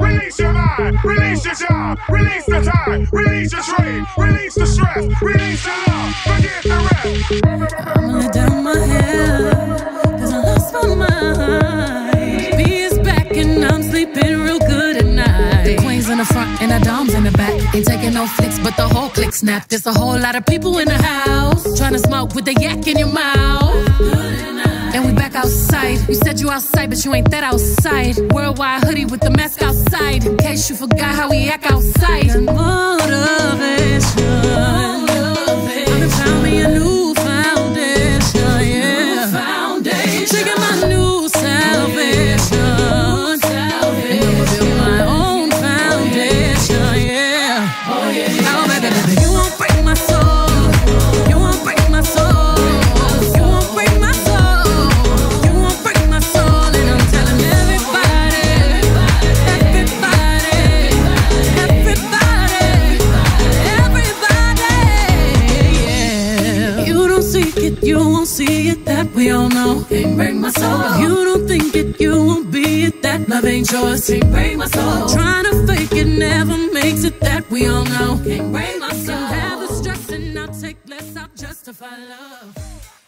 release your mind, release your job, release the time, release your trade, release the stress, release the love, forget the rest. I'ma let down my hair, cause I lost my mind. B is back and I'm sleeping real good at night. The queen's in the front and the dom's in the back. Ain't taking no flicks, but the whole click snap. There's a whole lot of people in the house trying to smoke with the yak in your mouth. You said you outside, but you ain't that outside. Worldwide hoodie with the mask outside. In case you forgot how we act outside. You won't see it. That we all know. Can't break my soul. If you don't think it, you won't be it. That love ain't yours. Can't break my soul. Trying to fake it never makes it. That we all know. Can't break my soul. Have the stress and I'll take less. I'll justify love.